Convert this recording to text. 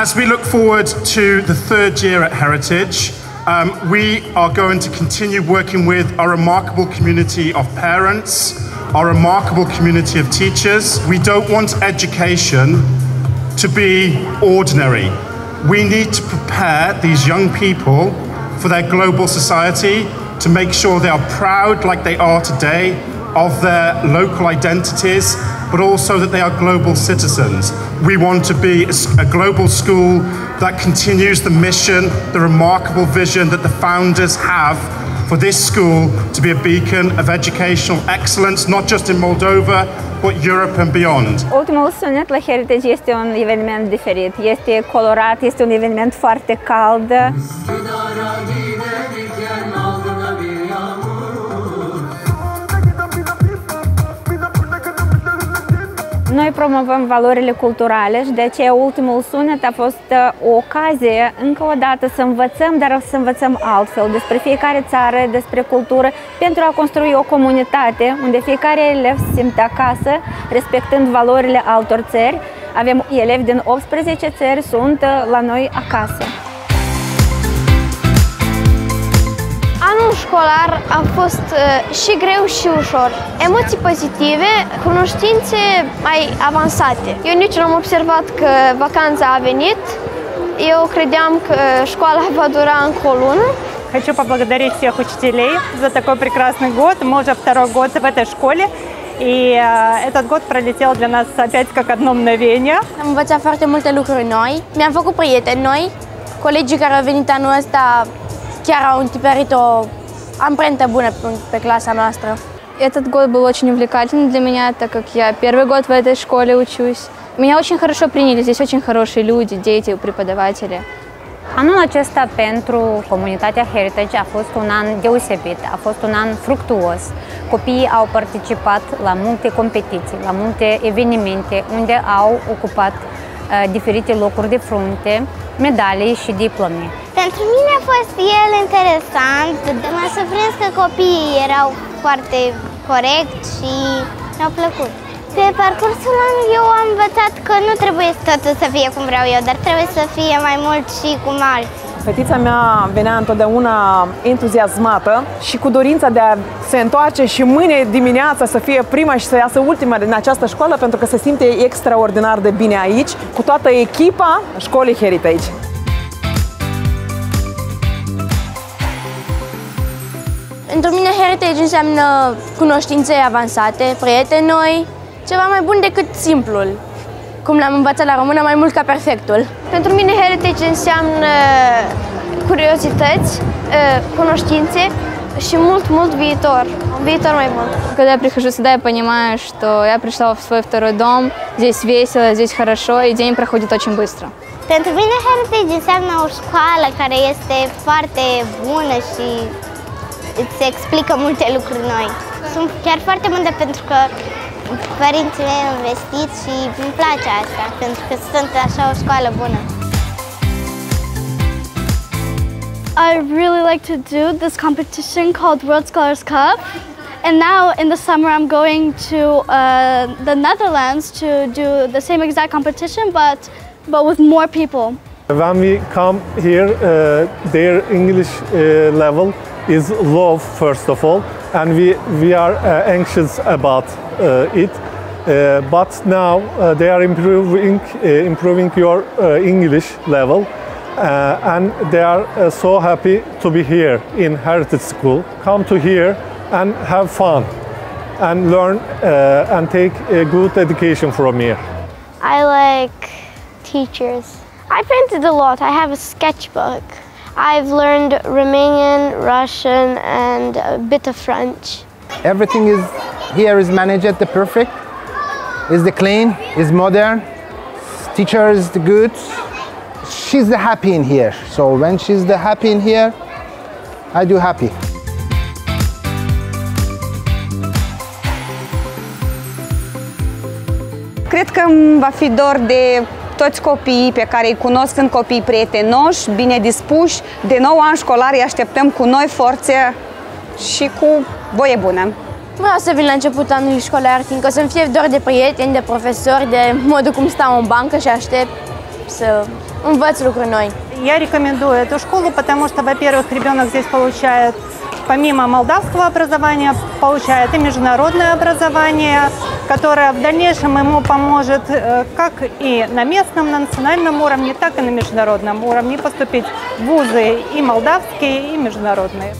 as we look forward to the third year at Heritage, um, we are going to continue working with our remarkable community of parents, our remarkable community of teachers. We don't want education to be ordinary. We need to prepare these young people for their global society to make sure they are proud, like they are today, of their local identities, but also that they are global citizens. We want to be a global school that continues the mission, the remarkable vision that the founders have for this school to be a beacon of educational excellence, not just in Moldova, but Europe and beyond. Ultimul sunet la Heritage este un eveniment diferit. Este colorat, este un eveniment foarte cald. Noi promovăm valorile culturale și de aceea ultimul sunet a fost uh, o ocazie încă o dată să învățăm, dar să învățăm altfel despre fiecare țară, despre cultură, pentru a construi o comunitate unde fiecare elev se simte acasă, respectând valorile altor țări. Avem elevi din 18 țări, sunt uh, la noi acasă. Anul școlar a fost uh, și greu și ușor. Emoții pozitive, cunoștințe mai avansate. Eu nici nu am observat că vacanța a venit. Eu credeam că școala va dura încă o lună. Хочу поблагодарить всех учителей за такой прекрасный год. Мы уже второй год в этой школе. И э, этот год пролетел для нас опять как одно mгновение. Am învățat foarte multe lucruri noi. Mi-am făcut prieteni noi. Colegii care au venit anul ăsta chiar au întipărit o ампрента bună pe класса noastră. Этот год был очень увлекательный для меня, так как я первый год в этой школе учусь. Меня очень хорошо приняли, здесь очень хорошие люди, дети, преподаватели. Anul acesta pentru comunitatea Heritage a fost un an deosebit, a fost un an fructuos. Copiii au participat la multe competiții, la multe evenimente unde au ocupat uh, diferite locuri de frunte, medalii și diplome. Pentru mine a fost el interesant. M-a surprins că copiii erau foarte corecți și mi-au plăcut. Pe parcursul anului eu am învățat că nu trebuie totul să fie cum vreau eu, dar trebuie să fie mai mult și cum alții. Fetița mea venea întotdeauna entuziasmată și cu dorința de a se întoarce și mâine dimineața să fie prima și să iasă ultima din această școală pentru că se simte extraordinar de bine aici cu toată echipa școlii Heritage. Pentru mine heritage înseamnă cunoștințe avansate, prieteni noi, ceva mai bun decât simplul. Cum l-am învățat la română, mai mult ca perfectul. Pentru mine heritage înseamnă curiozități, cunoștințe și mult, mult viitor. Un viitor mai bun. Когда я прихожу сюда, я понимаю, что я пришла в свой второй дом, здесь весело, здесь хорошо, и день проходит очень быстро. Pentru mine Heritage înseamnă o școală care este foarte bună și îți explică multe lucruri noi. Sunt chiar foarte mândră pentru că părinții mei au investit și îmi place asta, pentru că sunt așa o școală bună. I really like to do this competition called World Scholars Cup. And now in the summer I'm going to uh, the Netherlands to do the same exact competition but, but with more people. When we come here, uh, their English uh, level is low first of all and we, we are uh, anxious about uh, it. Uh, but now uh, they are improving, uh, improving your uh, English level and they are so happy to be here in Heritage School. Come to here and have fun and learn and take a good education from here. I like teachers. I painted a lot. I have a sketchbook. I've learned Romanian, Russian, and a bit of French. Everything is here is managed at the perfect. Is the clean, is modern. Teacher is the good. She's the happy in here. So when she's the happy in here, I do happy. Cred că va fi dor de toți copiii pe care îi cunosc sunt copii prietenoși, bine dispuși. De nou an școlar îi așteptăm cu noi forțe și cu voie bună. Vreau să vin la început anului școlar, fiindcă să-mi fie doar de prieteni, de profesori, de modul cum stau în bancă și aștept să învăț lucruri noi. Я рекомендую эту школу, потому что, во-первых, ребенок здесь получает помимо молдавского образования, получает и международное образование, которое в дальнейшем ему поможет э, как и на местном, на национальном уровне, так и на международном уровне поступить в вузы и молдавские, и международные.